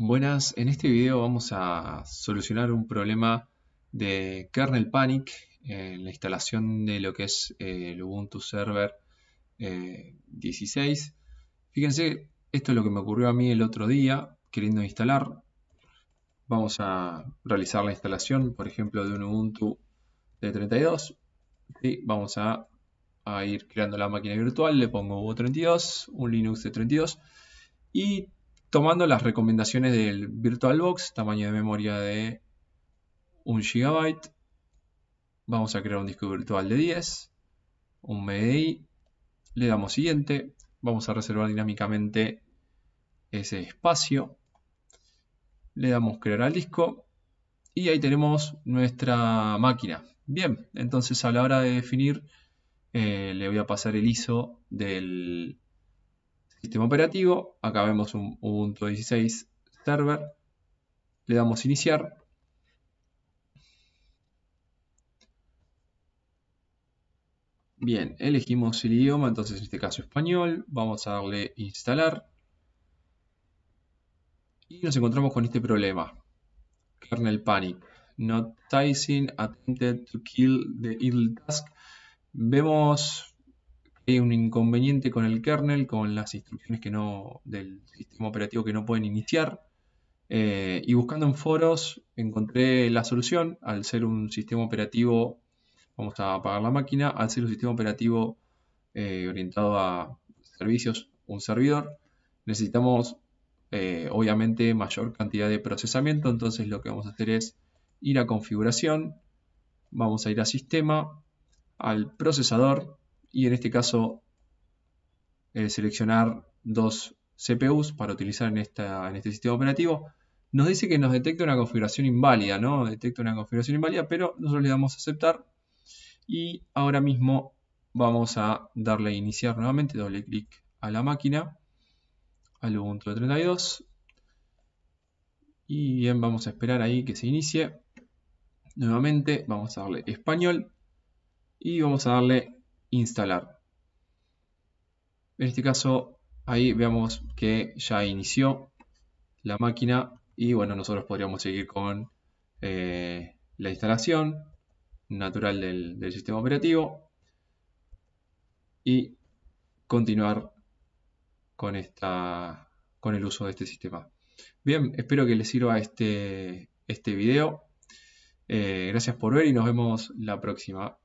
Buenas, en este video vamos a solucionar un problema de kernel panic en la instalación de lo que es eh, el Ubuntu Server 16. Eh, Fíjense, esto es lo que me ocurrió a mí el otro día, queriendo instalar. Vamos a realizar la instalación, por ejemplo, de un Ubuntu de 32. y Vamos a, ir creando la máquina virtual, le pongo Ubuntu32, un Linux de 32 y tomando las recomendaciones del VirtualBox, tamaño de memoria de 1 GB. Vamos a crear un disco virtual de 10, un MDI, le damos siguiente, vamos a reservar dinámicamente ese espacio, le damos crear al disco y ahí tenemos nuestra máquina. Bien, entonces a la hora de definir eh, le voy a pasar el ISO del sistema operativo, acá vemos un Ubuntu 16 server, le damos iniciar. Bien, elegimos el idioma, entonces en este caso español, vamos a darle instalar. Y nos encontramos con este problema. Kernel panic. Noticing attempted to kill the idle task. Vemos hay un inconveniente con el kernel, con las instrucciones que no, del sistema operativo que no pueden iniciar. Eh, y buscando en foros encontré la solución. Al ser un sistema operativo, vamos a apagar la máquina, al ser un sistema operativo eh, orientado a servicios, un servidor, necesitamos eh, obviamente mayor cantidad de procesamiento. Entonces lo que vamos a hacer es ir a configuración, vamos a ir a sistema, al procesador, y en este caso eh, seleccionar dos CPUs para utilizar en, esta, en este sistema operativo. Nos dice que nos detecta una configuración inválida, ¿no? Detecta una configuración inválida, pero nosotros le damos a aceptar. Y ahora mismo vamos a darle iniciar nuevamente, doble clic a la máquina, al Ubuntu 32. Y bien, vamos a esperar ahí que se inicie. Nuevamente vamos a darle español y vamos a darle instalar. En este caso, ahí vemos que ya inició la máquina y bueno, nosotros podríamos seguir con eh, la instalación natural del, sistema operativo y continuar con, esta, con el uso de este sistema. Bien, espero que les sirva este, este video. Eh, gracias por ver y nos vemos la próxima.